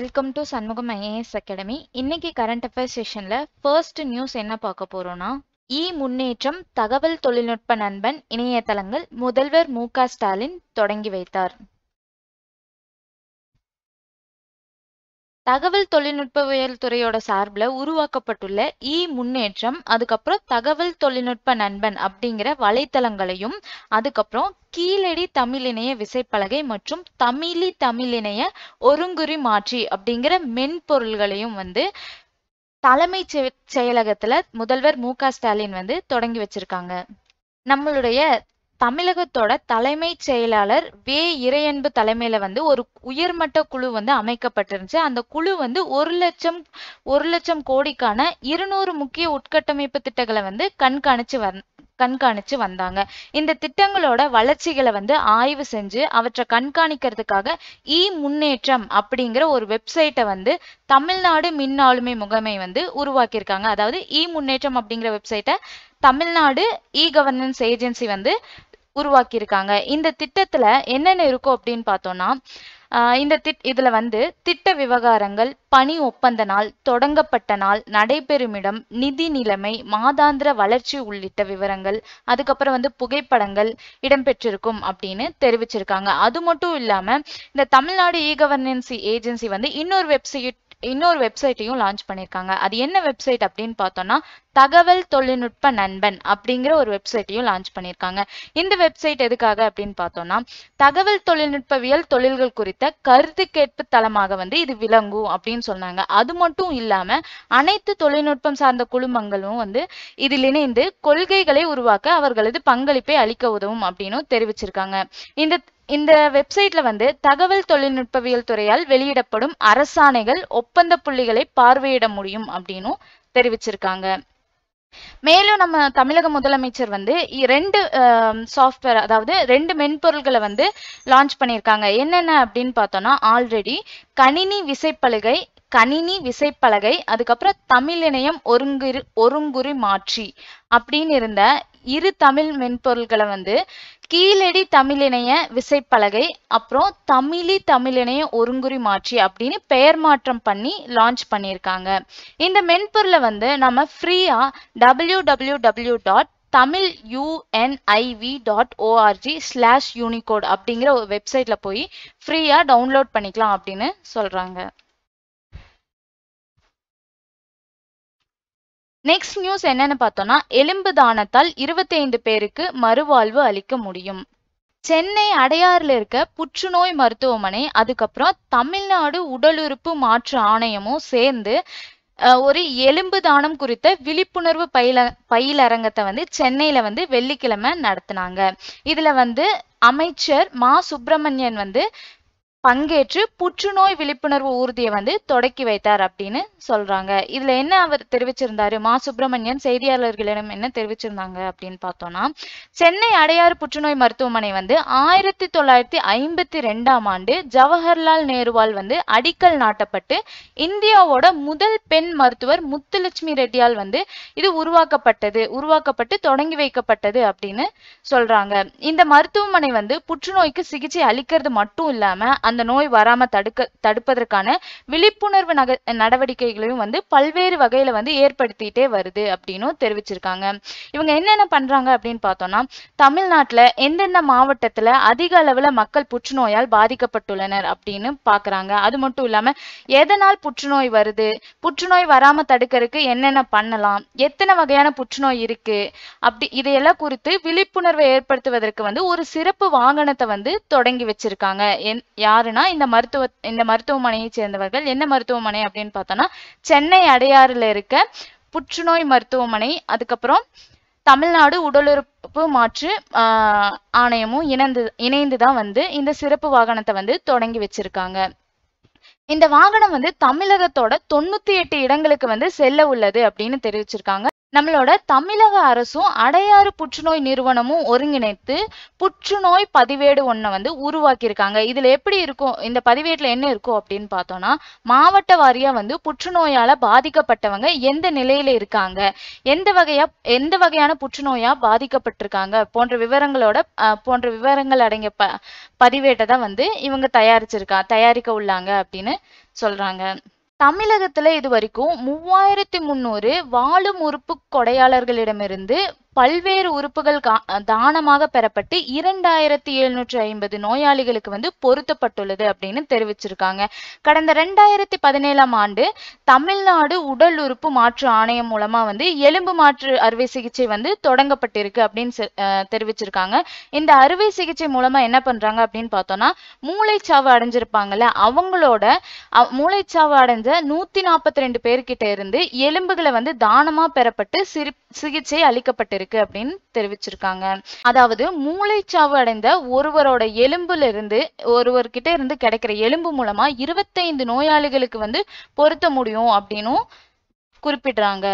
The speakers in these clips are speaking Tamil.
Welcome to Shanmugam IAS academy இன்னைக்கு கரண்ட் அஃபேர்ஸ் செஷன்ல ஃபர்ஸ்ட் நியூஸ் என்ன பார்க்க போறோம்னா இ முன்னேற்றம் தகவல் தொழில்நுட்ப நண்பன் இணையதளங்கள் முதல்வர் மு க ஸ்டாலின் தொடங்கி வைத்தார். தகவல் தொழில்நுட்பவியல் துறையோட சார்பில் உருவாக்கப்பட்டுள்ள இ முன்னேற்றம் அதுக்கப்புறம் தகவல் தொழில்நுட்ப நண்பன் அப்படிங்கிற வலைத்தளங்களையும் அதுக்கப்புறம் கீழடி தமிழிணைய விசைப்பலகை மற்றும் தமிழி தமிழிணைய ஒருங்குறி மாற்றி அப்படிங்கிற மென்பொருள்களையும் வந்து தலைமை செயலகத்துல முதல்வர் மு க ஸ்டாலின் வந்து தொடங்கி வச்சிருக்காங்க. நம்மளுடைய தமிழகத்தோட தலைமை செயலாளர் வே. இறையன்பு தலைமையில வந்து ஒரு உயர்மட்ட குழு வந்து அமைக்கப்பட்டிருந்துச்சு. அந்த குழு வந்து ஒரு லட்சம் ஒரு லட்சம் கோடிக்கான இருநூறு முக்கிய உட்கட்டமைப்பு திட்டங்களை வந்து கண்காணிச்சு வந் கண்காணிச்சு வந்தாங்க. இந்த திட்டங்களோட வளர்ச்சிகளை வந்து ஆய்வு செஞ்சு அவற்றை கண்காணிக்கிறதுக்காக இ முன்னேற்றம் அப்படிங்கிற ஒரு வெப்சைட்டை வந்து தமிழ்நாடு மின் ஆளுமை முகமை வந்து உருவாக்கியிருக்காங்க. அதாவது இ முன்னேற்றம் அப்படிங்கிற வெப்சைட்டை தமிழ்நாடு இ கவர்னன்ஸ் ஏஜென்சி வந்து உருவாக்கியிருக்காங்க. இந்த திட்டத்துல என்னென்ன இருக்கும் அப்படின்னு பார்த்தோம்னா இந்த திட் இதுல வந்து திட்ட விவகாரங்கள் பணி ஒப்பந்த நாள் தொடங்கப்பட்ட நாள் நடைபெறும் இடம் நிதி நிலைமை மாதாந்திர வளர்ச்சி உள்ளிட்ட விவரங்கள் அதுக்கப்புறம் வந்து புகைப்படங்கள் இடம்பெற்றிருக்கும் அப்படின்னு தெரிவிச்சிருக்காங்க. அது மட்டும் இல்லாம இந்த தமிழ்நாடு இ கவர்னன்சி ஏஜென்சி வந்து இன்னொரு வெப்சைட் இன்னொரு வெப்சைட்டையும் லான்ச் பண்ணியிருக்காங்க. அது என்ன வெப்சைட் அப்படின்னு பார்த்தோம்னா தகவல் தொழில்நுட்ப நண்பன் அப்படிங்கிற ஒரு வெப்சைட்டையும் லான்ச் பண்ணியிருக்காங்க. இந்த வெப்சைட் எதுக்காக அப்படின்னு பார்த்தோம்னா தகவல் தொழில்நுட்பவியல் தொழில்கள் குறித்த கருத்து கேட்பு தளமாக வந்து இது விளங்கும் அப்படின்னு சொன்னாங்க. அது மட்டும் இல்லாம அனைத்து தொழில்நுட்பம் சார்ந்த குழுமங்களும் வந்து இதில் இணைந்து கொள்கைகளை உருவாக்க அவர்களது பங்களிப்பை அளிக்க உதவும் அப்படின்னு தெரிவிச்சிருக்காங்க. இந்த இந்த வெப்சைட்ல வந்து தகவல் தொழில்நுட்பவியல் துறையால் வெளியிடப்படும் அரசாணைகள் ஒப்பந்த புள்ளிகளை பார்வையிட முடியும் அப்படின்னு தெரிவிச்சிருக்காங்க. மேலும் நம்ம தமிழக முதலமைச்சர் வந்து ரெண்டு சாஃப்ட்வேர் அதாவது ரெண்டு மென்பொருள்களை வந்து லான்ச் பண்ணியிருக்காங்க. என்னென்ன அப்படின்னு பார்த்தோம்னா ஆல்ரெடி கணினி விசைப்பலகை கணினி விசைப்பலகை அதுக்கப்புறம் தமிழ் இணையம் ஒருங்குரு ஒருங்குறி மாற்றி அப்படின்னு இருந்த இரு தமிழ் மென்பொருள்களை வந்து கீழடி தமிழிணைய விசைப்பலகை அப்புறம் தமிழி தமிழிணைய ஒருங்குறி மாற்றி அப்படின்னு பெயர் மாற்றம் பண்ணி லான்ச் பண்ணியிருக்காங்க. இந்த மென்பொருளை வந்து நம்ம ஃப்ரீயா W W W dot Tamil UNIV dot ORG slash unicode அப்படிங்கிற ஒரு வெப்சைட்ல போய் ஃப்ரீயா டவுன்லோட் பண்ணிக்கலாம் அப்படின்னு சொல்றாங்க. நெக்ஸ்ட் நியூஸ் என்னன்னு பார்த்தோம்னா எலும்பு தானத்தால் இருபத்தி ஐந்து பேருக்கு மறுவாழ்வு அளிக்க முடியும். சென்னை அடையாறுல இருக்க புற்றுநோய் மருத்துவமனை அதுக்கப்புறம் தமிழ்நாடு உடலுறுப்பு மாற்று ஆணையமும் சேர்ந்து ஒரு எலும்பு தானம் குறித்த விழிப்புணர்வு பயில பயிலரங்கத்தை வந்து சென்னையில வந்து வெள்ளிக்கிழமை நடத்தினாங்க. இதுல வந்து அமைச்சர் மா. சுப்பிரமணியன் வந்து பங்கேற்று புற்றுநோய் விழிப்புணர்வு ஊர்தியை வந்து தொடக்கி வைத்தார் அப்படின்னு சொல்றாங்க. இதுல என்ன அவர் தெரிவிச்சிருந்தாரு? மா சுப்பிரமணியன் செய்தியாளர்களிடம் என்ன தெரிவிச்சிருந்தாங்க அப்படின்னு பார்த்தோம்னா சென்னை அடையாறு புற்றுநோய் மருத்துவமனை வந்து ஆயிரத்தி தொள்ளாயிரத்தி ஐம்பத்தி ரெண்டாம் ஆண்டு ஜவஹர்லால் நேருவால் வந்து அடிக்கல் நாட்டப்பட்டு இந்தியாவோட முதல் பெண் மருத்துவர் முத்துலட்சுமி ரெட்டியால் வந்து இது உருவாக்கப்பட்டது உருவாக்கப்பட்டு தொடங்கி வைக்கப்பட்டது அப்படின்னு சொல்றாங்க. இந்த மருத்துவமனை வந்து புற்றுநோய்க்கு சிகிச்சை அளிக்கிறது மட்டும் இல்லாம அந்த நோய் வராம தடுக்க தடுப்பதற்கான விழிப்புணர்வு நக நடவடிக்கைகளையும் வந்து பல்வேறு வகையில வந்து ஏற்படுத்திட்டே வருது அப்படின்னு தெரிவிச்சிருக்காங்க. இவங்க என்னென்ன பண்றாங்க அப்படின்னு பார்த்தோம்னா தமிழ்நாட்டுல எந்தெந்த மாவட்டத்துல அதிக அளவுல மக்கள் புற்றுநோயால் பாதிக்கப்பட்டுள்ளனர் அப்படின்னு பாக்குறாங்க. அது மட்டும் இல்லாம எதனால் புற்றுநோய் வருது? புற்றுநோய் வராம தடுக்கிறதுக்கு என்னென்ன பண்ணலாம்? எத்தனை வகையான புற்றுநோய் இருக்கு? அப்படி இதையெல்லாம் குறித்து விழிப்புணர்வை ஏற்படுத்துவதற்கு வந்து ஒரு சிறப்பு வாகனத்தை வந்து தொடங்கி வச்சிருக்காங்க. யாருன்னா இந்த மருத்துவ இந்த மருத்துவமனையை சேர்ந்தவர்கள். என்ன மருத்துவமனை அப்படின்னு பார்த்தோம்னா சென்னை அடையாறுல இருக்க புற்றுநோய் மருத்துவமனை அதுக்கப்புறம் தமிழ்நாடு உடலுறுப்பு மாற்று ஆணையமும் இணைந்து இணைந்துதான் வந்து இந்த சிறப்பு வாகனத்தை வந்து தொடங்கி வச்சிருக்காங்க. இந்த வாகனம் வந்து தமிழகத்தோட தொண்ணூத்தி எட்டு இடங்களுக்கு வந்து செல்ல உள்ளது அப்படின்னு தெரிவிச்சிருக்காங்க. நம்மளோட தமிழக அரசும் அடையாறு புற்றுநோய் நிறுவனமும் ஒருங்கிணைத்து புற்றுநோய் பதிவேடு ஒன்றை வந்து உருவாக்கியிருக்காங்க. இதில் எப்படி இருக்கும்? இந்த பதிவேட்டில் என்ன இருக்கும் அப்படின்னு பார்த்தோம்னா மாவட்ட வாரியாக வந்து புற்றுநோயால் பாதிக்கப்பட்டவங்க எந்த நிலையில் இருக்காங்க? எந்த வகையா எந்த வகையான புற்றுநோயாக பாதிக்கப்பட்டிருக்காங்க? போன்ற விவரங்களோட போன்ற விவரங்கள் அடங்கிய ப பதிவேட்டை தான் வந்து இவங்க தயாரிச்சிருக்கா தயாரிக்க உள்ளாங்க அப்படின்னு சொல்கிறாங்க தமிழகத்துல இது வரைக்கும் மூவாயிரத்தி முந்நூறு வாழும் உறுப்பு கொடையாளர்களிடமிருந்து பல்வேறு உறுப்புகள் கா- தானமாக பெறப்பட்டு இரண்டாயிரத்தி எழுநூற்றி ஐம்பது நோயாளிகளுக்கு வந்து பொருத்தப்பட்டுள்ளது அப்படின்னு தெரிவிச்சிருக்காங்க. கடந்த ரெண்டாயிரத்தி பதினேழாம் ஆண்டு தமிழ்நாடு உடல் உறுப்பு மாற்று ஆணையம் மூலமா வந்து எலும்பு மாற்று அறுவை சிகிச்சை வந்து தொடங்கப்பட்டிருக்கு அப்படின்னு தெரிவிச்சிருக்காங்க. இந்த அறுவை சிகிச்சை மூலமா என்ன பண்றாங்க அப்படின்னு பார்த்தோம்னா மூளைச்சாவு அடைஞ்சிருப்பாங்கல்ல அவங்களோட மூளைச்சாவு அடைஞ்ச நூத்தி நாற்பத்தி ரெண்டு பேர்கிட்ட இருந்து எலும்புகளை வந்து தானமா பெறப்பட்டு சிரிப்பு சிகிச்சை அளிக்கப்பட்டிருக்கு அப்படின்னு தெரிவிச்சிருக்காங்க. அதாவது மூளைச்சாவு அடைந்த ஒருவரோட எலும்புல இருந்து ஒருவர்கிட்ட இருந்து கிடைக்கிற எலும்பு மூலமா இருபத்தைந்து நோயாளிகளுக்கு வந்து பொருத்த முடியும் அப்படின்னும் குறிப்பிடுறாங்க.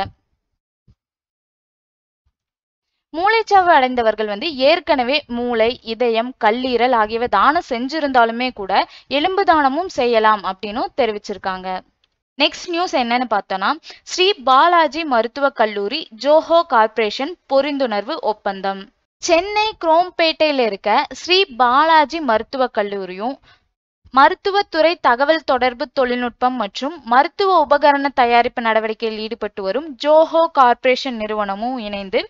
மூளைச்சாவு அடைந்தவர்கள் வந்து ஏற்கனவே மூளை இதயம் கல்லீரல் ஆகியவை தானம் செஞ்சிருந்தாலுமே கூட எலும்பு தானமும் செய்யலாம் அப்படின்னும் தெரிவிச்சிருக்காங்க. நெக்ஸ்ட் நியூஸ் என்னன்னு பார்த்தோம்னா ஸ்ரீ பாலாஜி மருத்துவக் கல்லூரி ஜோஹோ கார்ப்பரேஷன் புரிந்துணர்வு ஒப்பந்தம். சென்னை குரோம்பேட்டையில இருக்க ஸ்ரீ பாலாஜி மருத்துவக் கல்லூரியும் மருத்துவத்துறை தகவல் தொடர்பு தொழில்நுட்பம் மற்றும் மருத்துவ உபகரண தயாரிப்பு நடவடிக்கையில் ஈடுபட்டு வரும் ஜோஹோ கார்ப்பரேஷன் நிறுவனமும் இணைந்து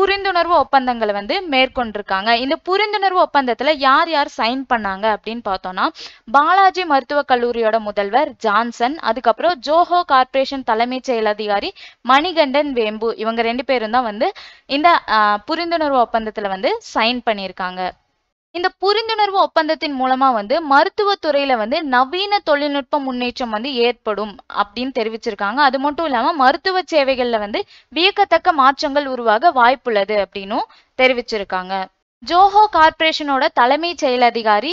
புரிந்துணர்வு ஒப்பந்தங்களை வந்து மேற்கொண்டிருக்காங்க. இந்த புரிந்துணர்வு ஒப்பந்தத்துல யார் யார் சைன் பண்ணாங்க அப்படின்னு பார்த்தோம்னா பாலாஜி மருத்துவக் கல்லூரியோட முதல்வர் ஜான்சன் அதுக்கப்புறம் ஜோஹோ கார்ப்பரேஷன் தலைமைச் செயல் அதிகாரி மணிகண்டன் வேம்பு. இவங்க ரெண்டு பேரும் தான் வந்து இந்த புரிந்துணர்வு ஒப்பந்தத்துல வந்து சைன் பண்ணியிருக்காங்க. இந்த புரிந்துணர்வு ஒப்பந்தத்தின் மூலமா வந்து மருத்துவத்துறையில வந்து நவீன தொழில்நுட்ப முன்னேற்றம் வந்து ஏற்படும் அப்படின்னு தெரிவிச்சிருக்காங்க. அது மட்டும் இல்லாம மருத்துவ சேவைகள்ல வந்து வியக்கத்தக்க மாற்றங்கள் உருவாக வாய்ப்புள்ளது அப்படின்னும் தெரிவிச்சிருக்காங்க. ஜோஹோ கார்ப்பரேஷனோட தலைமைச் செயல் அதிகாரி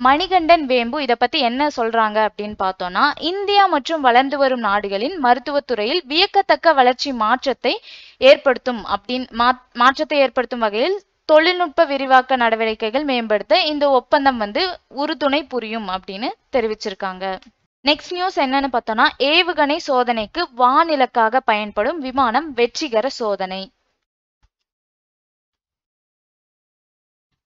மணிகண்டன் வேம்பு இதை பத்தி என்ன சொல்றாங்க அப்படின்னு பார்த்தோம்னா இந்தியா மற்றும் வளர்ந்து வரும் நாடுகளின் மருத்துவத்துறையில் வியக்கத்தக்க வளர்ச்சி மாற்றத்தை ஏற்படுத்தும் அப்படின்னு மாற்றத்தை ஏற்படுத்தும் வகையில் தொழில்நுட்ப விரிவாக்க நடவடிக்கைகள் மேம்படுத்த இந்த ஒப்பந்தம் வந்து உறுதுணை புரியும் அப்படின்னு தெரிவிச்சிருக்காங்க. நெக்ஸ்ட் நியூஸ் என்னன்னு பார்த்தோம்னா ஏவுகணை சோதனைக்கு வானிலக்காக பயன்படும் விமானம் வெற்றிகர சோதனை.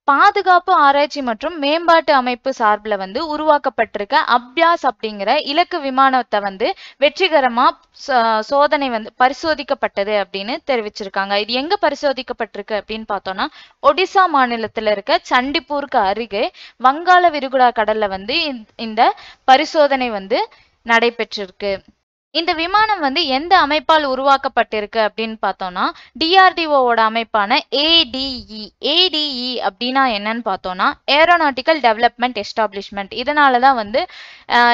பாதுகாப்பு ஆராய்ச்சி மற்றும் மேம்பாட்டு அமைப்பு சார்பில் வந்து உருவாக்கப்பட்டிருக்க அப்யாஸ் அப்படிங்கிற இலக்கு விமானத்தை வந்து வெற்றிகரமா ச- சோதனை வந்து பரிசோதிக்கப்பட்டது அப்படின்னு தெரிவிச்சிருக்காங்க. இது எங்க பரிசோதிக்கப்பட்டிருக்கு அப்படின்னு பார்த்தோம்னா ஒடிசா மாநிலத்துல இருக்க சண்டிப்பூருக்கு அருகே வங்காள விரிகுடா கடல்ல வந்து இந்த பரிசோதனை வந்து நடைபெற்றிருக்கு. இந்த விமானம் வந்து எந்த அமைப்பால் உருவாக்கப்பட்டிருக்கு அப்படின்னு பார்த்தோம்னா டிஆர்டிஓவோட அமைப்பான ஏடிஇ ஏடிஇ அப்படின்னா என்னன்னு பார்த்தோம்னா ஏரோநாட்டிக்கல் டெவலப்மெண்ட் எஸ்டாப்ளிஷ்மெண்ட் இதனால தான் வந்து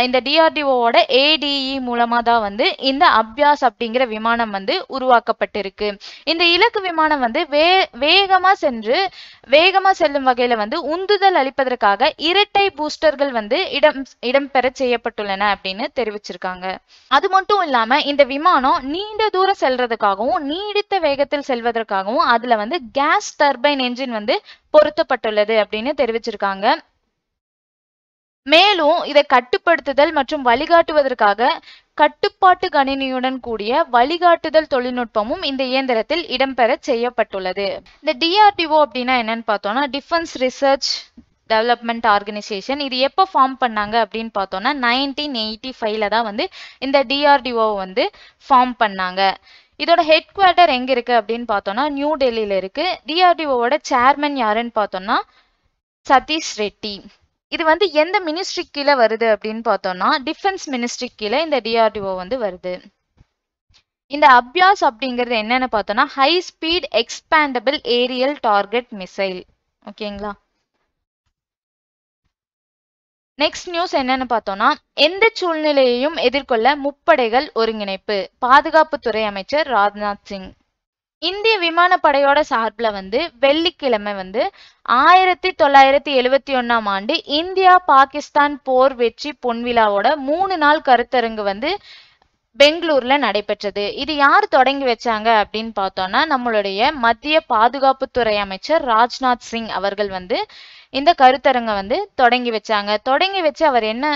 இந்த டிஆர்டிஓவோட ஏடிஇ மூலமாக தான் வந்து இந்த அப்யாஸ் அப்படிங்கிற விமானம் வந்து உருவாக்கப்பட்டிருக்கு. இந்த இலக்கு விமானம் வந்து வே வேகமாக சென்று வேகமாக செல்லும் வகையில் வந்து உந்துதல் அளிப்பதற்காக இரட்டை பூஸ்டர்கள் வந்து இடம் இடம்பெற செய்யப்பட்டுள்ளன அப்படின்னு தெரிவிச்சிருக்காங்க. அது மட்டும் மட்டும் இல்லாம இந்த விமானம் நீண்ட தூரம் செல்றதுக்காகவும் நீடித்த வேகத்தில் செல்வதற்காகவும் அதுல வந்து கேஸ் டர்பைன் என்ஜின் வந்து பொருத்தப்பட்டுள்ளது அப்படின்னு தெரிவிச்சிருக்காங்க. மேலும் இதை கட்டுப்படுத்துதல் மற்றும் வழிகாட்டுவதற்காக கட்டுப்பாட்டு கணினியுடன் கூடிய வழிகாட்டுதல் தொழில்நுட்பமும் இந்த இயந்திரத்தில் இடம்பெற செய்யப்பட்டுள்ளது. இந்த டிஆர்டிஓ அப்படின்னா என்னன்னு பார்த்தோம்னா டிஃபென்ஸ் ரிசர்ச் டெவலப்மெண்ட் ஆர்கனைசேஷன் இது எப்போ ஃபார்ம் பண்ணாங்க அப்படின்னு பார்த்தோம்னா நைன்டீன் எயிட்டி ஃபைவ்ல தான் வந்து இந்த டிஆர்டிஓ வந்து ஃபார்ம் பண்ணாங்க. இதோட ஹெட் குவார்ட்டர் எங்க இருக்கு அப்படின்னு பார்த்தோம்னா நியூ டெல்லியில இருக்கு. டிஆர்டிஓவோட சேர்மன் யாருன்னு பார்த்தோம்னா சதீஷ் ரெட்டி. இது வந்து எந்த மினிஸ்ட்ரி கீழே வருது அப்படின்னு பார்த்தோம்னா டிஃபென்ஸ் மினிஸ்ட்ரி கீழே இந்த டிஆர்டிஓ வந்து வருது. இந்த அப்யாஸ் அப்படிங்கிறது என்னன்னு பார்த்தோம்னா high speed expendable aerial target missile ஓகேங்களா நெக்ஸ்ட் நியூஸ் என்னன்னு பார்த்தோம்னா எந்த சூழ்நிலையையும் எதிர்கொள்ள முப்படைகள் ஒருங்கிணைப்பு பாதுகாப்புத்துறை அமைச்சர் ராஜ்நாத் சிங். இந்திய விமானப்படையோட சார்பில் வந்து வெள்ளிக்கிழமை வந்து ஆயிரத்தி தொள்ளாயிரத்தி எழுவத்தி ஒண்ணாம் ஆண்டு இந்தியா பாகிஸ்தான் போர் வெற்றி பொன்விழாவோட மூணு நாள் கருத்தரங்கு வந்து பெங்களூர்ல நடைபெற்றது. இது யார் தொடங்கி வச்சாங்க அப்படின்னு பார்த்தோம்னா நம்மளுடைய மத்திய பாதுகாப்புத்துறை அமைச்சர் ராஜ்நாத் சிங் அவர்கள் வந்து இந்த கருத்தரங்க வந்து தொடங்கி வச்சாங்க. தொடங்கி வச்சு அவர் என்ன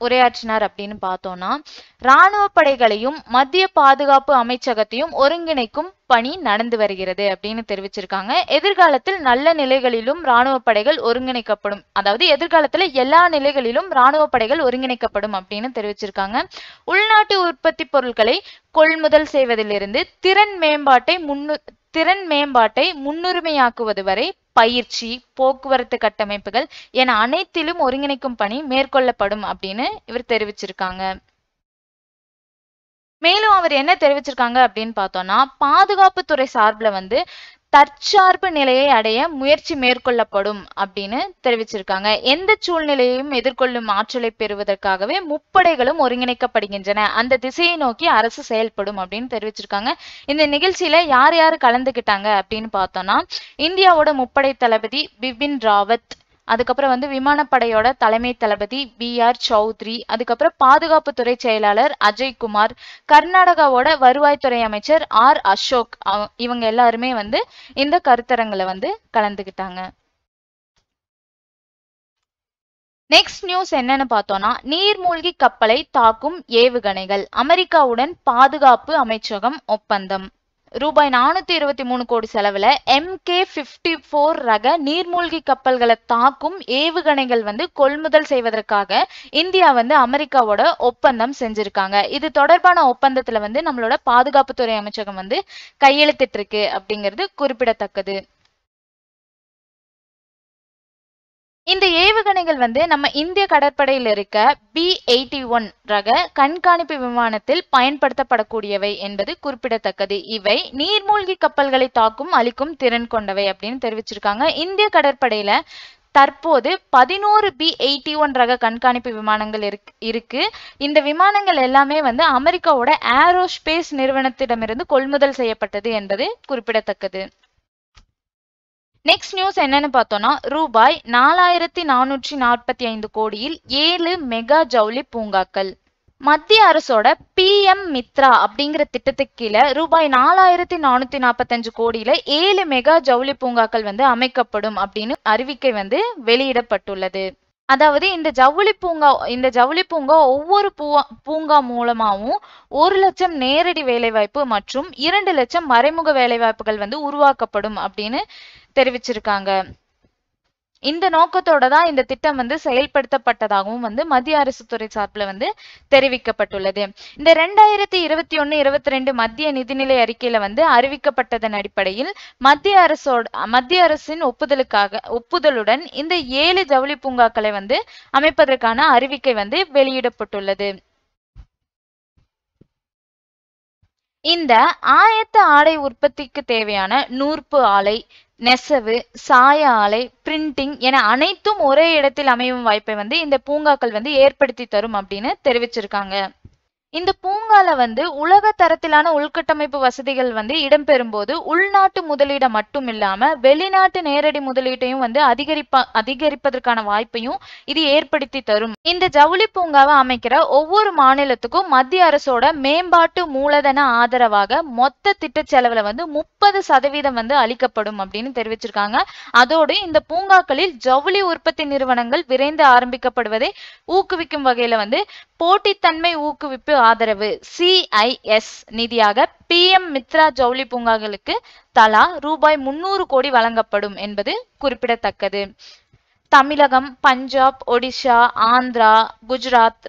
உரையாற்றினார் அப்படின்னு பார்த்தோம்னா ராணுவ படைகளையும் மத்திய பாதுகாப்பு அமைச்சகத்தையும் ஒருங்கிணைக்கும் பணி நடந்து வருகிறது அப்படின்னு தெரிவிச்சிருக்காங்க. எதிர்காலத்தில் நல்ல நிலைகளிலும் ராணுவ படைகள் ஒருங்கிணைக்கப்படும். அதாவது எதிர்காலத்துல எல்லா நிலைகளிலும் ராணுவ படைகள் ஒருங்கிணைக்கப்படும் அப்படின்னு தெரிவிச்சிருக்காங்க. உள்நாட்டு உற்பத்தி பொருட்களை கொள்முதல் செய்வதிலிருந்து திறன் மேம்பாட்டை முன்னு திறன் மேம்பாட்டை முன்னுரிமையாக்குவது வரை பயிற்சி போக்குவரத்து கட்டமைப்புகள் என அனைத்திலும் ஒருங்கிணைக்கும் பணி மேற்கொள்ளப்படும் அப்படின்னு இவர் தெரிவிச்சிருக்காங்க. மேலும் அவர் என்ன தெரிவிச்சிருக்காங்க அப்படின்னு பார்த்தோம்னா பாதுகாப்புத்துறை சார்பில் வந்து தற்சார்பு நிலையை அடைய முயற்சி மேற்கொள்ளப்படும் அப்படின்னு தெரிவிச்சிருக்காங்க. எந்த சூழ்நிலையையும் எதிர்கொள்ளும் ஆற்றலை பெறுவதற்காகவே முப்படைகளும் ஒருங்கிணைக்கப்படுகின்றன. அந்த திசையை நோக்கி அரசு செயல்படும் அப்படின்னு தெரிவிச்சிருக்காங்க. இந்த நிகழ்ச்சியில யார் யார் கலந்துக்கிட்டாங்க அப்படின்னு பார்த்தோம்னா இந்தியாவோட முப்படை தளபதி பிபின் ராவத் அதுக்கப்புறம் வந்து விமானப்படையோட தலைமை தளபதி பி ஆர் சௌத்ரி அதுக்கப்புறம் பாதுகாப்புத்துறை செயலாளர் அஜய்குமார் கர்நாடகாவோட வருவாய்த்துறை அமைச்சர் ஆர் அசோக் இவங்க எல்லாருமே வந்து இந்த கருத்தரங்களை வந்து கலந்துக்கிட்டாங்க நெக்ஸ்ட் நியூஸ் என்னன்னு பார்த்தோம்னா நீர்மூழ்கி கப்பலை தாக்கும் ஏவுகணைகள் அமெரிக்காவுடன் பாதுகாப்பு அமைச்சகம் ஒப்பந்தம். ரூபாய் நானூத்தி இருபத்தி மூணு கோடி செலவுல எம்கே பிப்டி போர் ரக நீர்மூழ்கி கப்பல்களை தாக்கும் ஏவுகணைகள் வந்து கொள்முதல் செய்வதற்காக இந்தியா வந்து அமெரிக்காவோட ஒப்பந்தம் செஞ்சிருக்காங்க. இது தொடர்பான ஒப்பந்தத்துல வந்து நம்மளோட பாதுகாப்புத்துறை அமைச்சகம் வந்து கையெழுத்திட்டு இருக்கு அப்படிங்கிறது குறிப்பிடத்தக்கது. இந்த ஏவுகணைகள் வந்து நம்ம இந்திய கடற்படையில் இருக்க பி எயிட்டி ஒன் ரக கண்காணிப்பு விமானத்தில் பயன்படுத்தப்படக்கூடியவை என்பது குறிப்பிடத்தக்கது. இவை நீர்மூழ்கி கப்பல்களை தாக்கும் அளிக்கும் திறன் கொண்டவை அப்படின்னு தெரிவிச்சிருக்காங்க. இந்திய கடற்படையில தற்போது பதினோரு பி எயிட்டி ஒன் ரக கண்காணிப்பு விமானங்கள் இருக்கு. இந்த விமானங்கள் எல்லாமே வந்து அமெரிக்காவோட ஏரோஸ்பேஸ் நிறுவனத்திடமிருந்து கொள்முதல் செய்யப்பட்டது என்பது குறிப்பிடத்தக்கது. நெக்ஸ்ட் நியூஸ் என்னன்னு பார்த்தோம்னா ரூபாய் நாலாயிரத்தி நானூற்றி நாற்பத்தி ஐந்து கோடியில் ஏழு மெகா ஜவுளி பூங்காக்கள். மத்திய அரசோட பிஎம் மித்ரா அப்படிங்கிற திட்டத்துக்கு கீழே ரூபாய் நாலாயிரத்தி நானூத்தி நாற்பத்தஞ்சு கோடியில ஏழு மெகா ஜவுளி பூங்காக்கள் வந்து அமைக்கப்படும் அப்படின்னு அறிவிக்கை வந்து வெளியிடப்பட்டுள்ளது. அதாவது இந்த ஜவுளி பூங்கா இந்த ஜவுளி பூங்கா ஒவ்வொரு பூவா பூங்கா மூலமாகவும் ஒரு லட்சம் நேரடி வேலைவாய்ப்பு மற்றும் இரண்டு லட்சம் மறைமுக வேலைவாய்ப்புகள் வந்து உருவாக்கப்படும் அப்படின்னு தெரிவிச்சிருக்காங்க. இந்த நோக்கத்தோட தான் இந்த திட்டம் வந்து செயல்படுத்தப்பட்டதாகவும் வந்து மத்திய அரசு துறை சார்பில் வந்து தெரிவிக்கப்பட்டுள்ளது. இந்த ரெண்டாயிரத்தி இருபத்தி ஒன்னு இருபத்தி ரெண்டு மத்திய நிதிநிலை அறிக்கையில வந்து அறிவிக்கப்பட்டதன் அடிப்படையில் மத்திய அரசோட மத்திய அரசின் ஒப்புதலுக்காக ஒப்புதலுடன் இந்த ஏழு ஜவுளி பூங்காக்களை வந்து அமைப்பதற்கான அறிவிக்கை வந்து வெளியிடப்பட்டுள்ளது. இந்த ஆயத்த ஆடை உற்பத்திக்கு தேவையான நூற்பு ஆலை நெசவு சாய ஆலை பிரிண்டிங் என அனைத்தும் ஒரே இடத்தில் அமையும் வாய்ப்பை வந்து இந்த பூங்காக்கள் வந்து ஏற்படுத்தி தரும் அப்படின்னு தெரிவிச்சிருக்காங்க. இந்த பூங்கால வந்து உலக தரத்திலான உள்கட்டமைப்பு வசதிகள் வந்து இடம்பெறும் போது உள்நாட்டு முதலீட மட்டும் இல்லாம வெளிநாட்டு நேரடி முதலீட்டையும் வந்து அதிகரிப்ப அதிகரிப்பதற்கான வாய்ப்பையும் இது ஏற்படுத்தி தரும். இந்த ஜவுளி பூங்காவை அமைக்கிற ஒவ்வொரு மாநிலத்துக்கும் மத்திய அரசோட மேம்பாட்டு மூலதன ஆதரவாக மொத்த திட்ட செலவுல வந்து முப்பது சதவீதம் வந்து அளிக்கப்படும் அப்படின்னு தெரிவிச்சிருக்காங்க. அதோடு இந்த பூங்காக்களில் ஜவுளி உற்பத்தி நிறுவனங்கள் விரைந்து ஆரம்பிக்கப்படுவதை ஊக்குவிக்கும் வகையில வந்து போட்டித்தன்மை ஊக்குவிப்பு ஆதரவு சிஐஎஸ் நிதியாக பிஎம் மித்ரா ஜவுளி பூங்காக்களுக்கு தலா ரூபாய் முன்னூறு கோடி வழங்கப்படும் என்பது குறிப்பிடத்தக்கது. தமிழகம் பஞ்சாப் ஒடிஷா ஆந்திரா குஜராத்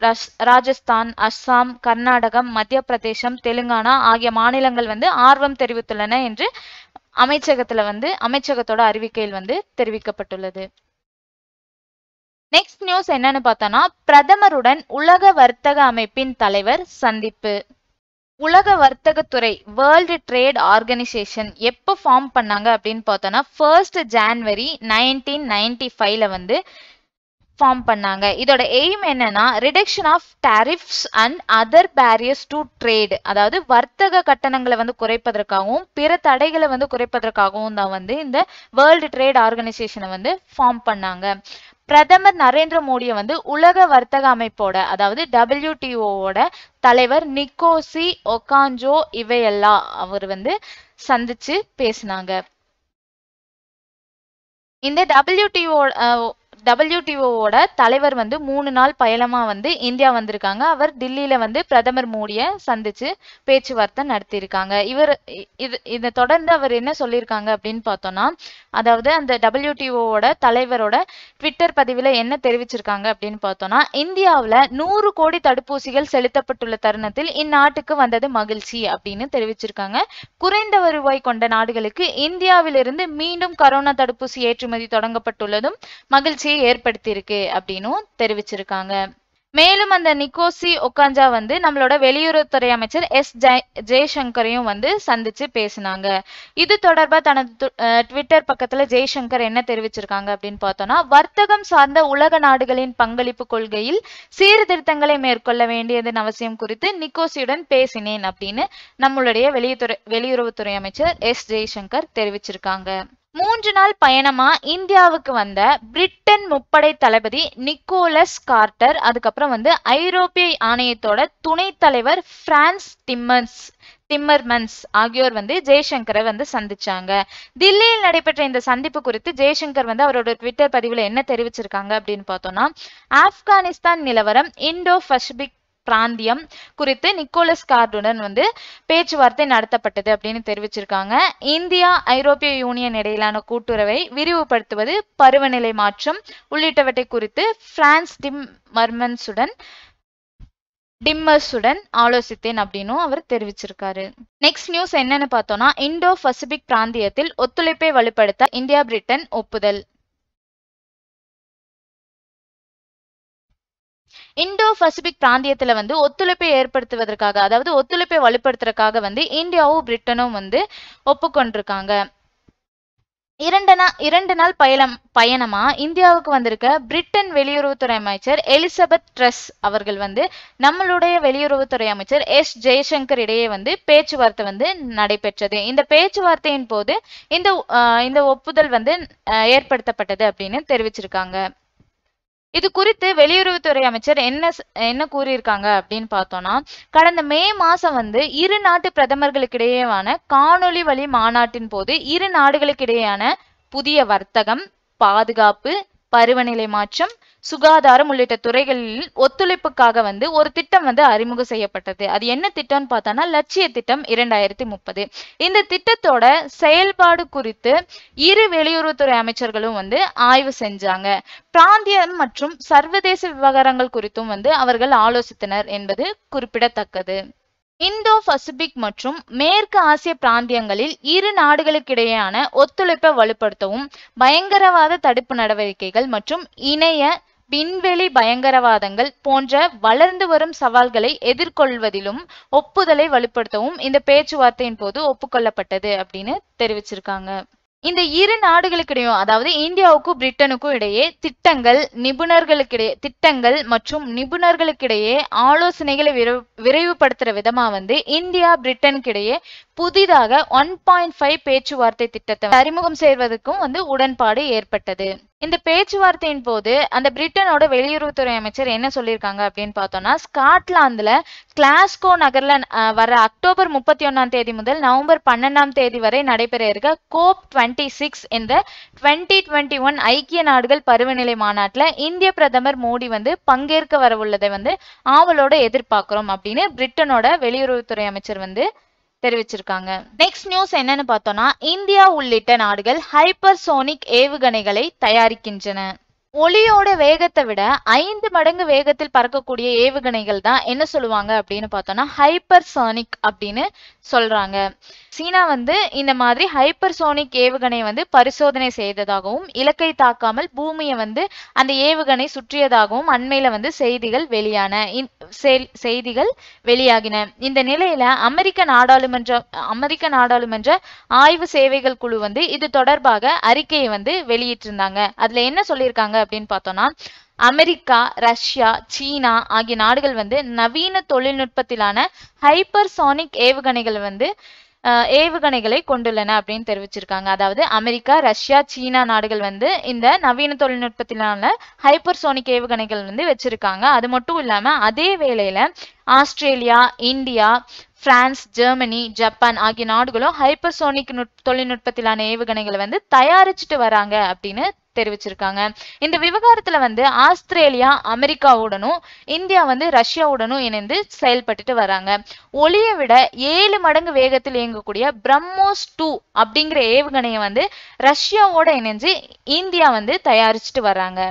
ராஜஸ்தான் அஸ்ஸாம் கர்நாடகம் மத்திய பிரதேசம் தெலுங்கானா ஆகிய மாநிலங்கள் வந்து ஆர்வம் தெரிவித்துள்ளன என்று அமைச்சகத்துல வந்து அமைச்சகத்தோட அறிவிக்கையில் வந்து தெரிவிக்கப்பட்டுள்ளது. நெக்ஸ்ட் நியூஸ் என்னன்னு பார்த்தோம்னா பிரதமருடன் உலக வர்த்தக அமைப்பின் தலைவர் சந்திப்பு. உலக வர்த்தகத்துறை வேர்ல்டு ட்ரேட் ஆர்கனைசேஷன் எப்போ ஃபார்ம் பண்ணாங்க அப்படின்னு பார்த்தோம்னா ஃபர்ஸ்ட் ஜான்வரி நைன்டீன் நைன்டி ஃபைவ்ல வந்து ஃபார்ம் பண்ணாங்க. இதோட எய்ம் என்னன்னா reduction of tariffs and other barriers to trade அதாவது வர்த்தக கட்டணங்களை வந்து குறைப்பதற்காகவும் பிற தடைகளை வந்து குறைப்பதற்காகவும் தான் வந்து இந்த வேர்ல்டு ட்ரேட் ஆர்கனைசேஷனை வந்து ஃபார்ம் பண்ணாங்க. பிரதமர் நரேந்திர மோடியை வந்து உலக வர்த்தக அமைப்போட அதாவது டபிள்யூடிஓவோட தலைவர் நிக்கோசி ஒகாஞ்சோ இவையெல்லாம் அவர் வந்து சந்திச்சு பேசினாங்க. இந்த டபிள்யூடிஓ டபிள்யூடிஓவோட தலைவர் வந்து மூணு நாள் பயணமா வந்து இந்தியா வந்திருக்காங்க. அவர் டில்லியில வந்து பிரதமர் மோடியை சந்திச்சு பேச்சுவார்த்தை நடத்தியிருக்காங்க. இவர் இது இதை தொடர்ந்து அவர் என்ன சொல்லியிருக்காங்க அப்படின்னு பார்த்தோம்னா அதாவது அந்த டபிள்யூடிஓவோட தலைவரோட ட்விட்டர் பதிவில் என்ன தெரிவிச்சிருக்காங்க அப்படின்னு பார்த்தோம்னா இந்தியாவுல நூறு கோடி தடுப்பூசிகள் செலுத்தப்பட்டுள்ள தருணத்தில் இந்நாட்டுக்கு வந்தது மகிழ்ச்சி அப்படின்னு தெரிவிச்சிருக்காங்க. குறைந்த வருவாய் கொண்ட நாடுகளுக்கு இந்தியாவிலிருந்து மீண்டும் கரோனா தடுப்பூசி ஏற்றுமதி தொடங்கப்பட்டுள்ளதும் மகிழ்ச்சி மகிழ்ச்சியை ஏற்படுத்தியிருக்கு அப்படின்னும் தெரிவிச்சிருக்காங்க. மேலும் அந்த நிக்கோசி ஒக்காஞ்சா வந்து நம்மளோட வெளியுறவுத்துறை அமைச்சர் எஸ் ஜெய் ஜெய்சங்கரையும் வந்து சந்திச்சு பேசினாங்க. இது தொடர்பா தனது ட்விட்டர் பக்கத்துல ஜெய்சங்கர் என்ன தெரிவிச்சிருக்காங்க அப்படின்னு பார்த்தோம்னா வர்த்தகம் சார்ந்த உலக நாடுகளின் பங்களிப்பு கொள்கையில் சீர்திருத்தங்களை மேற்கொள்ள வேண்டியதன் அவசியம் குறித்து நிக்கோசியுடன் பேசினேன் அப்படின்னு நம்மளுடைய வெளியுறவுத்துறை வெளியுறவுத்துறை அமைச்சர் எஸ் ஜெய்சங்கர் தெரிவிச்சிருக்காங்க. மூன்று நாள் பயணமா இந்தியாவுக்கு வந்த பிரிட்டன் முப்படை தளபதி நிக்கோலஸ் கார்டர் அதுக்கப்புறம் வந்து ஐரோப்பிய ஆணையத்தோட துணைத் தலைவர் பிரான்ஸ் திம்மன்ஸ் டிம்மர்மன்ஸ் ஆகியோர் வந்து ஜெய்சங்கரை வந்து சந்திச்சாங்க. தில்லியில் நடைபெற்ற இந்த சந்திப்பு குறித்து ஜெய்சங்கர் வந்து அவரோட ட்விட்டர் பதிவில் என்ன தெரிவிச்சிருக்காங்க அப்படின்னு பார்த்தோம்னா ஆப்கானிஸ்தான் நிலவரம் இந்தோ பசிபிக் பிராந்தியம் குறித்து நிக்கோலஸ் கார்டுடன் வந்து பேச்சுவார்த்தை நடத்தப்பட்டது அப்படின்னு தெரிவிச்சிருக்காங்க. இந்தியா ஐரோப்பிய யூனியன் இடையிலான கூட்டுறவை விரிவுபடுத்துவது பருவநிலை மாற்றம் உள்ளிட்டவற்றை குறித்து பிரான்ஸ் டிம் மர்மன்ஸுடன் டிம்மர்ஸுடன் ஆலோசித்தேன் அப்படின்னும் அவர் தெரிவிச்சிருக்காரு. நெக்ஸ்ட் நியூஸ் என்னன்னு பார்த்தோம்னா இந்தோ பசிபிக் பிராந்தியத்தில் ஒத்துழைப்பை வலுப்படுத்த இந்தியா பிரிட்டன் ஒப்புதல். இந்தோ பசிபிக் பிராந்தியத்துல வந்து ஒத்துழைப்பை ஏற்படுத்துவதற்காக அதாவது ஒத்துழைப்பை வலுப்படுத்துறதுக்காக வந்து இந்தியாவும் பிரிட்டனும் வந்து ஒப்புக்கொண்டிருக்காங்க. இரண்டு நாள் இரண்டு நாள் பயணம் பயணமா? இந்தியாவுக்கு வந்திருக்க பிரிட்டன் வெளியுறவுத்துறை அமைச்சர் எலிசபெத் ட்ரெஸ் அவர்கள் வந்து நம்மளுடைய வெளியுறவுத்துறை அமைச்சர் எஸ் ஜெய்சங்கர் இடையே வந்து பேச்சுவார்த்தை வந்து நடைபெற்றது. இந்த பேச்சுவார்த்தையின் போது இந்த இந்த ஒப்புதல் வந்து ஏற்படுத்தப்பட்டது அப்படின்னு தெரிவிச்சிருக்காங்க. இது குறித்து வெளியுறவுத்துறை அமைச்சர் என்ன என்ன கூறியிருக்காங்க அப்படின்னு பார்த்தோம்னா கடந்த மே மாசம் வந்து இரு நாட்டு பிரதமர்களுக்கிடையேயான காணொளி வழி மாநாட்டின் போது இரு நாடுகளுக்கிடையேயான புதிய வர்த்தகம் பாதுகாப்பு பருவநிலை மாற்றம் சுகாதாரம் உள்ளிட்ட துறைகளில் ஒத்துழைப்புக்காக வந்து ஒரு திட்டம் வந்து அறிமுகம் செய்யப்பட்டது. அது என்ன திட்டம்னு பார்த்தோம்னா லட்சிய திட்டம் இரண்டாயிரத்தி முப்பது. இந்த திட்டத்தோட செயல்பாடு குறித்து இரு வெளியுறவுத்துறை அமைச்சர்களும் வந்து ஆய்வு செஞ்சாங்க. பிராந்தியம் மற்றும் சர்வதேச விவகாரங்கள் குறித்தும் வந்து அவர்கள் ஆலோசித்தனர் என்பது குறிப்பிடத்தக்கது. இந்தோ பசிபிக் மற்றும் மேற்கு ஆசிய பிராந்தியங்களில் இரு நாடுகளுக்கிடையேயான ஒத்துழைப்பை வலுப்படுத்தவும் பயங்கரவாத தடுப்பு நடவடிக்கைகள் மற்றும் இணைய விண்வெளி பயங்கரவாதங்கள் போன்ற வளர்ந்து வரும் சவால்களை எதிர்கொள்வதிலும் ஒப்புதலை வலுப்படுத்தவும் இந்த பேச்சுவார்த்தையின் போது ஒப்புக்கொள்ளப்பட்டது அப்படின்னு தெரிவிச்சிருக்காங்க. இந்த இரு நாடுகளுக்கிடையும் அதாவது இந்தியாவுக்கும் பிரிட்டனுக்கும் இடையே திட்டங்கள் நிபுணர்களுக்கிடையே திட்டங்கள் மற்றும் நிபுணர்களுக்கிடையே ஆலோசனைகளை விரைவுபடுத்துற விதமா வந்து இந்தியா பிரிட்டனுக்கிடையே புதிதாக ஒன் பாயிண்ட் ஃபைவ் பேச்சுவார்த்தை திட்டத்தை அறிமுகம் செய்வதற்கும் வந்து உடன்பாடு ஏற்பட்டது. இந்த பேச்சுவார்த்தையின் போது அந்த பிரிட்டனோட வெளியுறவுத்துறை அமைச்சர் என்ன சொல்லியிருக்காங்க அப்படின்னு பார்த்தோம்னா ஸ்காட்லாந்துல கிளாஸ்கோ நகர்ல வர அக்டோபர் முப்பத்தி ஒன்னாம் தேதி முதல் நவம்பர் பன்னெண்டாம் தேதி வரை நடைபெற இருக்க கோப் டுவெண்ட்டி சிக்ஸ் என்ற டுவெண்ட்டி டுவெண்ட்டி ஒன் ஐக்கிய நாடுகள் பருவநிலை மாநாட்டில் இந்திய பிரதமர் மோடி வந்து பங்கேற்க வரவுள்ளதை வந்து ஆவலோட எதிர்பார்க்கிறோம் அப்படின்னு பிரிட்டனோட வெளியுறவுத்துறை அமைச்சர் வந்து தெரிவிச்சிருக்காங்க. நெக்ஸ்ட் நியூஸ் என்னன்னு பார்த்தோம்னா இந்தியா உள்ளிட்ட நாடுகள் ஹைப்பர்சோனிக் ஏவுகணைகளை தயாரிக்கின்றன. ஒளியோட வேகத்தை விட ஐந்து மடங்கு வேகத்தில் பறக்கக்கூடிய ஏவுகணைகள் தான் என்ன சொல்லுவாங்க அப்படின்னு பார்த்தோம்னா ஹைப்பர்சானிக் அப்படின்னு சொல்றாங்க. சீனா வந்து இந்த மாதிரி ஹைப்பர்சோனிக் ஏவுகணை வந்து பரிசோதனை செய்ததாகவும் இலக்கை தாக்காமல் பூமியை வந்து அந்த ஏவுகணை சுற்றியதாகவும் அண்மையில வந்து செய்திகள் வெளியான செல்- செய்திகள் வெளியாகின. இந்த நிலையில அமெரிக்க நாடாளுமன்ற அமெரிக்க நாடாளுமன்ற ஆய்வு சேவைகள் குழு வந்து இது தொடர்பாக அறிக்கையை வந்து வெளியிட்டிருந்தாங்க. அதுல என்ன சொல்லியிருக்காங்க அப்படின்னு பார்த்தோம்னா அமெரிக்கா ரஷ்யா சீனா ஆகிய நாடுகள் வந்து நவீன தொழில்நுட்பத்திலான ஹைப்பர்சானிக் ஏவுகணைகள் வந்து ஏவுகணைகளை கொண்டுள்ளன அப்படின்னு தெரிவிச்சிருக்காங்க. அதாவது அமெரிக்கா ரஷ்யா சீனா நாடுகள் வந்து இந்த நவீன தொழில்நுட்பத்திலான ஹைப்பர்சோனிக் ஏவுகணைகள் வந்து வச்சிருக்காங்க. அது மட்டும் இல்லாம அதே வேளையில Australia India France Germany Japan ஆகிய நாடுகளும் ஹைப்பர்சோனிக் நுட் தொழில்நுட்பத்திலான ஏவுகணைகளை வந்து தயாரிச்சுட்டு வராங்க அப்படின்னு தெரிவிச்சிருக்காங்க. இந்த விவகாரத்துல வந்து ஆஸ்திரேலியா அமெரிக்காவுடனும் இந்தியா வந்து ரஷ்யாவுடனும் இணைந்து செயல்பட்டுட்டு வராங்க. ஒளியை விட ஏழு மடங்கு வேகத்தில் இயங்கக்கூடிய பிரம்மோஸ் டூ அப்படிங்கிற ஏவுகணையை வந்து ரஷ்யாவோட இணைஞ்சு இந்தியா வந்து தயாரிச்சுட்டு வராங்க.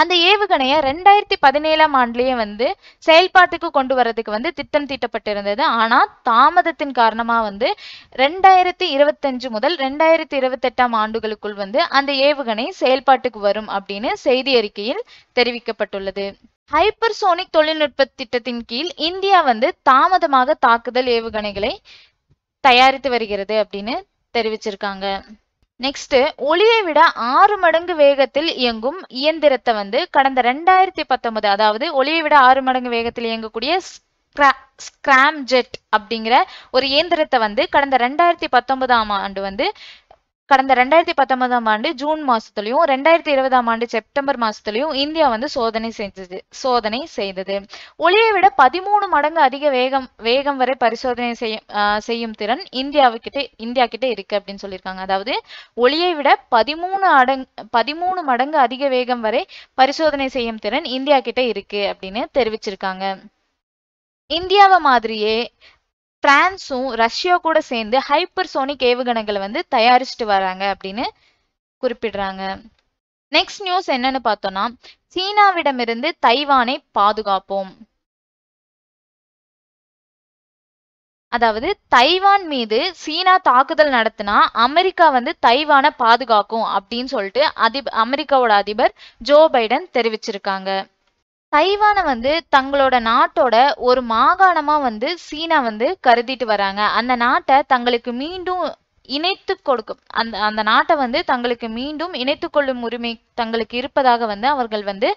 அந்த ஏவுகணையை ரெண்டாயிரத்தி பதினேழாம் ஆண்டுலயே வந்து செயல்பாட்டுக்கு கொண்டு வரதுக்கு வந்து திட்டம் தீட்டப்பட்டிருந்தது. ஆனா தாமதத்தின் காரணமா வந்து ரெண்டாயிரத்தி இருபத்தஞ்சு முதல் ரெண்டாயிரத்தி இருபத்தெட்டாம் ஆண்டுகளுக்குள் வந்து அந்த ஏவுகணை செயல்பாட்டுக்கு வரும் அப்படின்னு செய்தி அறிக்கையில் தெரிவிக்கப்பட்டுள்ளது. ஹைப்பர்சோனிக் தொழில்நுட்ப திட்டத்தின் கீழ் இந்தியா வந்து தாமதமாக தாக்குதல் ஏவுகணைகளை தயாரித்து வருகிறது அப்படின்னு தெரிவிச்சிருக்காங்க. நெக்ஸ்ட் ஒளியை விட ஆறு மடங்கு வேகத்தில் இயங்கும் இயந்திரத்தை வந்து கடந்த ரெண்டாயிரத்தி பத்தொன்பது அதாவது ஒளியை விட ஆறு மடங்கு வேகத்தில் இயங்கக்கூடிய ஸ்கிராம் ஜெட் அப்படிங்கிற ஒரு இயந்திரத்தை வந்து கடந்த ரெண்டாயிரத்தி பத்தொன்பதாம் ஆண்டு வந்து கடந்த ரெண்டாயிரத்தி பத்தொன்பதாம் ஆண்டு ஜூன் மாசத்துலயும் ரெண்டாயிரத்தி இருபதாம் ஆண்டு செப்டம்பர் மாசத்துலயும் இந்தியா வந்து சோதனை செஞ்சது சோதனை செய்தது. ஒளியை விட பதிமூணு மடங்கு அதிக வேகம் வேகம் வரை பரிசோதனை செய்யும் செய்யும் திறன் இந்தியாவுக்கிட்ட இந்தியா கிட்ட இருக்கு அப்படின்னு சொல்லியிருக்காங்க. அதாவது ஒளியை விட பதிமூணு அடங் பதிமூணு மடங்கு அதிக வேகம் வரை பரிசோதனை செய்யும் திறன் இந்தியா கிட்ட இருக்கு அப்படின்னு தெரிவிச்சிருக்காங்க. இந்தியாவை மாதிரியே பிரான்ஸும் ரஷ்யா கூட சேர்ந்து ஹைப்பர்சோனிக் ஏவுகணைகளை வந்து தயாரிச்சுட்டு வராங்க அப்படின்னு குறிப்பிடுறாங்க. நெக்ஸ்ட் நியூஸ் என்னன்னு பார்த்தோம்னா சீனாவிடமிருந்து தைவானை பாதுகாப்போம். அதாவது தைவான் மீது சீனா தாக்குதல் நடத்தினா அமெரிக்கா வந்து தைவானை பாதுகாக்கும் அப்படின்னு சொல்லிட்டு அதிப அமெரிக்காவோட அதிபர் ஜோ பைடன் தெரிவிச்சிருக்காங்க. தைவானை வந்து தங்களோட நாட்டோட ஒரு மாகாணமா வந்து சீனா வந்து கருதிட்டு வராங்க. அந்த நாட்டை தங்களுக்கு மீண்டும் இணைத்து கொடுக்கும். அந்த அந்த நாட்டை வந்து தங்களுக்கு மீண்டும் இணைத்து கொள்ளும் உரிமை தங்களுக்கு இருப்பதாக வந்து அவர்கள் வந்து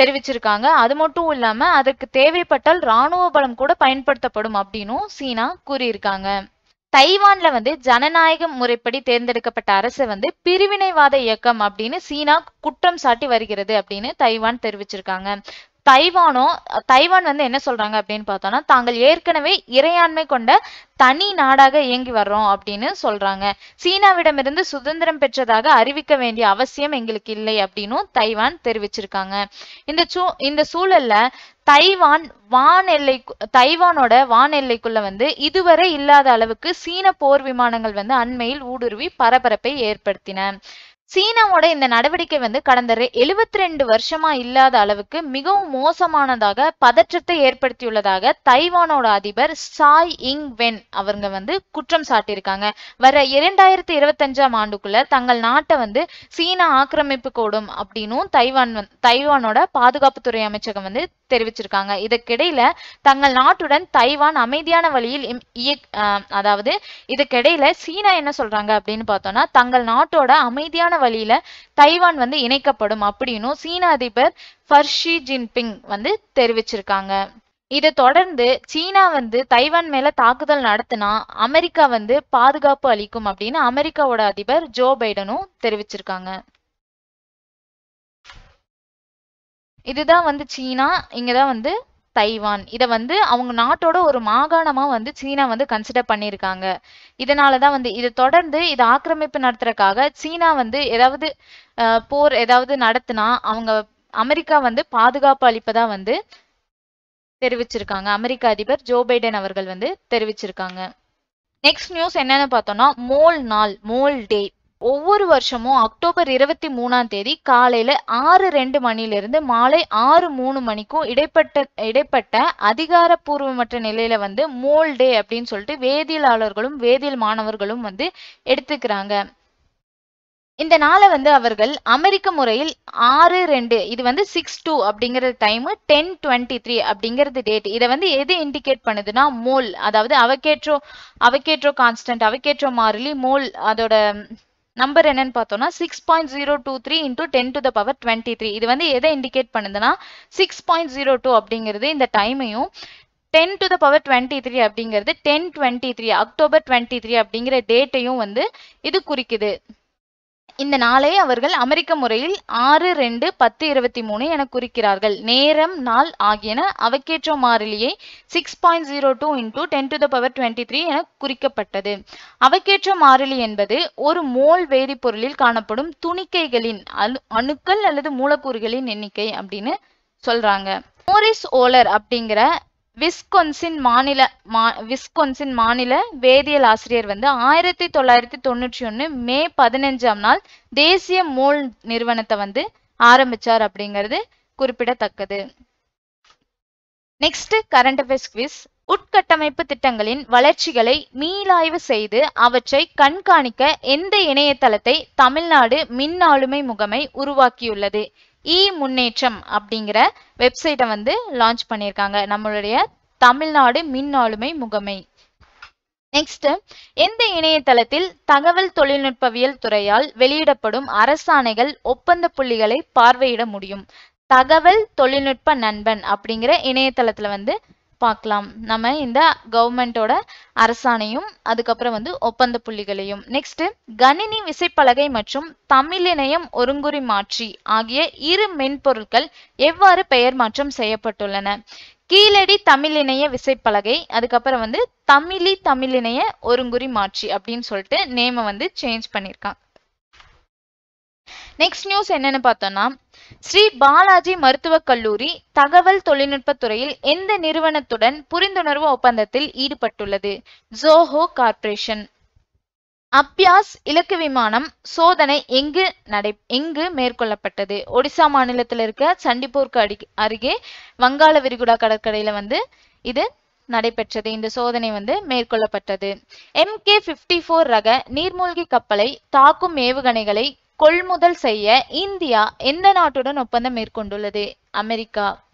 தெரிவிச்சிருக்காங்க. அது மட்டும் இல்லாம அதற்கு தேவைப்பட்டால் ராணுவ பலம் கூட பயன்படுத்தப்படும் அப்படின்னும் சீனா கூறியிருக்காங்க. தைவான்ல வந்து ஜனநாயக முறைப்படி தேர்ந்தெடுக்கப்பட்ட அரசு வந்து பிரிவினைவாத இயக்கம் அப்படின்னு சீனா குற்றம் சாட்டி வருகிறது அப்படின்னு தைவான் தெரிவிச்சிருக்காங்க. தைவானோ தைவான் வந்து என்ன சொல்றாங்க அப்படின்னு பார்த்தோம்னா தாங்கள் ஏற்கனவே இறையாண்மை கொண்ட தனி நாடாக இயங்கி வர்றோம் அப்படின்னு சொல்றாங்க. சீனாவிடமிருந்து சுதந்திரம் பெற்றதாக அறிவிக்க வேண்டிய அவசியம் எங்களுக்கு இல்லை அப்படின்னும் தைவான் தெரிவிச்சிருக்காங்க. இந்த சூ இந்த சூழல்ல தைவான் வான் எல்லை தைவானோட வான் எல்லைக்குள்ள வந்து இதுவரை இல்லாத அளவுக்கு சீன போர் விமானங்கள் வந்து அண்மையில் ஊடுருவி பரபரப்பை ஏற்படுத்தின. சீனாவோட இந்த நடவடிக்கை வந்து கடந்த எழுபத்தி ரெண்டு வருஷமா இல்லாத அளவுக்கு மிகவும் மோசமானதாக பதற்றத்தை ஏற்படுத்தியுள்ளதாக தைவானோட அதிபர் சாய் இங் வென் அவங்க வந்து குற்றம் சாட்டியிருக்காங்க. வர இரண்டாயிரத்தி இருபத்தஞ்சாம் ஆண்டுக்குள்ள தங்கள் நாட்டை வந்து சீனா ஆக்கிரமிப்பு கூடும் அப்படின்னும் தைவான் தைவானோட பாதுகாப்புத்துறை அமைச்சகம் வந்து தெரிவிச்சிருக்காங்க. இதற்கிடையில தங்கள் நாட்டுடன் தைவான் அமைதியான வழியில் இம்- இயக் அதாவது இதுக்கிடையில சீனா என்ன சொல்றாங்க அப்படின்னு பார்த்தோம்னா தங்கள் நாட்டோட அமைதியான வழியில தைவான் வந்து இணைக்கப்படும் அப்படின்னும் சீன அதிபர் ஃபர்ஷி ஜின்பிங் வந்து தெரிவிச்சிருக்காங்க. இதை தொடர்ந்து சீனா வந்து தைவான் மேல தாக்குதல் நடத்தினா அமெரிக்கா வந்து பாதுகாப்பு அளிக்கும் அப்படின்னு அமெரிக்காவோட அதிபர் ஜோ பைடனும் தெரிவிச்சிருக்காங்க. இதுதான் வந்து சீனா இங்கதான் வந்து தைவான். இதை வந்து அவங்க நாட்டோட ஒரு மாகாணமா வந்து சீனா வந்து கன்சிடர் பண்ணியிருக்காங்க. இதனாலதான் வந்து இதை தொடர்ந்து இது ஆக்கிரமிப்பு நடத்துறதுக்காக சீனா வந்து ஏதாவது போர் ஏதாவது நடத்தினா அவங்க அமெரிக்கா வந்து பாதுகாப்பு அளிப்பதா வந்து தெரிவிச்சிருக்காங்க. அமெரிக்க அதிபர் ஜோ பைடன் அவர்கள் வந்து தெரிவிச்சிருக்காங்க. நெக்ஸ்ட் நியூஸ் என்னன்னு பார்த்தோம்னா மோல் நாள் மோல் டே. ஒவ்வொரு வருஷமும் அக்டோபர் இருபத்தி மூணாம் தேதி காலையில ஆறு ரெண்டு மணிலிருந்து மாலை ஆறு மூணு மணிக்கும் இடைப்பட்ட இடைப்பட்ட அதிகாரப்பூர்வமற்ற நிலையில வந்து மோல் டே அப்படின்னு சொல்லிட்டு வேதியியலாளர்களும் வேதியியல் மாணவர்களும் வந்து எடுத்துக்கிறாங்க. இந்த நாளை வந்து அவர்கள் அமெரிக்க முறையில் ஆறு ரெண்டு இது வந்து சிக்ஸ் டூ அப்படிங்கிறது டைம் டென் டுவெண்ட்டி த்ரீ அப்படிங்கிறது டேட் இதை வந்து எது இண்டிகேட் பண்ணுதுன்னா மோல் அதாவது அவகேட்ரோ அவகேட்ரோ கான்ஸ்டன்ட் அவகேட்ரோ மாறிலி மோல் அதோட நம்பர் என்னன்னு பார்த்தோம்னா six point zero two three into ten to the power twenty three இது வந்து எதை இண்டிகேட் பண்ணுதுன்னா சிக்ஸ் பாயிண்ட் ஜீரோ டூ அப்படிங்கிறது இந்த டைமையும் ten to the power twenty three அப்படிங்கிறது ten twenty three October twenty three அப்படிங்கிற டேட்டையும் வந்து இது குறிக்குது. இந்த நாளை அவர்கள் அமெரிக்க முறையில் ஆறு ரெண்டு பத்து இருபத்தி மூணு என குறிக்கிறார்கள். நேரம் நாள் ஆகியன அவக்கேற்ற மாறிலியை six point zero two into ten to the power twenty three என குறிக்கப்பட்டது. அவக்கேற்ற மாறிலி என்பது ஒரு மோல் வேதிப்பொருளில் காணப்படும் துணிக்கைகளின் அணு அணுக்கள் அல்லது மூலக்கூறுகளின் எண்ணிக்கை அப்படின்னு சொல்றாங்க. மோரிஸ் ஓலர் அப்படிங்கிற விஸ்கொன்சின் மாநில மா விஸ்கொன்சின் மாநில வேதியியல் ஆசிரியர் வந்து ஆயிரத்தி தொள்ளாயிரத்தி தொண்ணூற்றி ஒன்று மே பதினஞ்சாம் நாள் தேசிய மூல் நிறுவனத்தை வந்து ஆரம்பிச்சார் அப்படிங்கிறது குறிப்பிடத்தக்கது. நெக்ஸ்ட் கரண்ட் அஃபேர்ஸ் குவிஸ் உட்கட்டமைப்பு திட்டங்களின் வளர்ச்சிகளை மீளாய்வு செய்து அவற்றை கண்காணிக்க எந்த இணையதளத்தை தமிழ்நாடு மின் ஆளுமை முகமை உருவாக்கியுள்ளது? இ முன்னேற்றம் அப்படிங்கிற வெப்சைட்டை வந்து லான்ச் பண்ணியிருக்காங்க. நம்மளுடைய தமிழ்நாடு மின் ஆளுமை முகமை. நெக்ஸ்ட் எந்த இணையதளத்தில் தகவல் தொழில்நுட்பவியல் துறையால் வெளியிடப்படும் அரசாணைகள் ஒப்பந்த புள்ளிகளை பார்வையிட முடியும்? தகவல் தொழில்நுட்ப நண்பன் அப்படிங்கிற இணையதளத்துல வந்து பார்க்கலாம். நம்ம இந்த கவர்மெண்டோட அரசாணையும் அதுக்கப்புறம் வந்து ஒப்பந்த புள்ளிகளையும். நெக்ஸ்ட் கணினி விசைப்பலகை மற்றும் தமிழிணையம் ஒருங்குறி மாற்றி ஆகிய இரு மென்பொருட்கள் எவ்வாறு பெயர் மாற்றம் செய்யப்பட்டுள்ளன? கீழடி தமிழிணைய விசைப்பலகை அதுக்கப்புறம் வந்து தமிழி தமிழிணைய ஒருங்குறி மாற்றி அப்படின்னு சொல்லிட்டு நேமை வந்து சேஞ்ச் பண்ணியிருக்காங்க நெக்ஸ்ட் நியூஸ் என்னன்னு பார்த்தோம்னா ஸ்ரீ பாலாஜி மருத்துவக் கல்லூரி தகவல் தொழில்நுட்பத் துறையில் எந்த நிறுவனத்துடன் புரிந்துணர்வு ஒப்பந்தத்தில் ஈடுபட்டுள்ளது? ஜோஹோ கார்ப்பரேஷன் அப்யாஸ் இலக்கு விமானம் சோதனை எங்கு நடை எங்கு மேற்கொள்ளப்பட்டது? ஒடிசா மாநிலத்தில் இருக்க சண்டிப்பூருக்கு அடி அருகே வங்காள விரிகுடா கடற்கரையில வந்து இது நடைபெற்றது. இந்த சோதனை வந்து மேற்கொள்ளப்பட்டது. எம் கே பிப்டி போர் ரக நீர்மூழ்கி கப்பலை தாக்கும் ஏவுகணைகளை கொள்முதல் செய்ய இந்தியா எந்த நாட்டுடன் ஒப்பந்தம் மேற்கொண்டுள்ளது? அமெரிக்கா.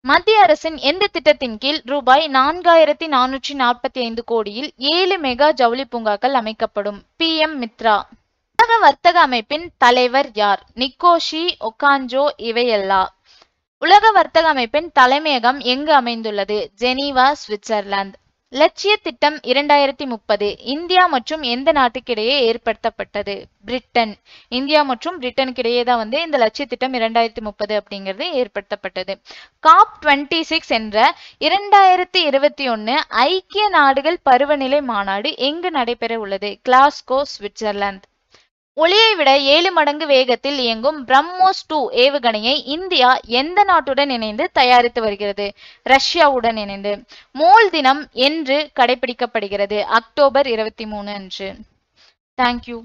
மத்திய அரசின் எந்த திட்டத்தின் கீழ் ரூபாய் நான்காயிரத்தி நானூற்றி நாற்பத்தி ஐந்து கோடியில் ஏழு மெகா ஜவுளி பூங்காக்கள் அமைக்கப்படும்? பி. எம். மித்ரா. உலக வர்த்தக அமைப்பின் தலைவர் யார்? நிக்கோஷி ஒகாஞ்சோ இவையெல்லா. உலக வர்த்தக அமைப்பின் தலைமையகம் எங்கு அமைந்துள்ளது? Geneva Switzerland. லட்சிய திட்டம் இரண்டாயிரத்தி முப்பது இந்தியா மற்றும் எந்த நாட்டுக்கிடையே ஏற்படுத்தப்பட்டது? பிரிட்டன். இந்தியா மற்றும் பிரிட்டனுக்கிடையே தான் வந்து இந்த லட்சிய திட்டம் இரண்டாயிரத்தி முப்பது அப்படிங்கிறது ஏற்படுத்தப்பட்டது. காப் டுவெண்ட்டி சிக்ஸ் என்ற இரண்டாயிரத்தி இருபத்தி ஒன்னு ஐக்கிய நாடுகள் பருவநிலை மாநாடு எங்கு நடைபெற உள்ளது? Glasgow Switzerland. ஒளியை விட ஏழு மடங்கு வேகத்தில் இயங்கும் பிரம்மோஸ் டூ ஏவுகணையை இந்தியா எந்த நாட்டுடன் இணைந்து தயாரித்து வருகிறது? ரஷ்யாவுடன் இணைந்து. மோல் தினம் என்று கடைபிடிக்கப்படுகிறது. அக்டோபர் இருபத்தி மூணு அன்று. தேங்க்யூ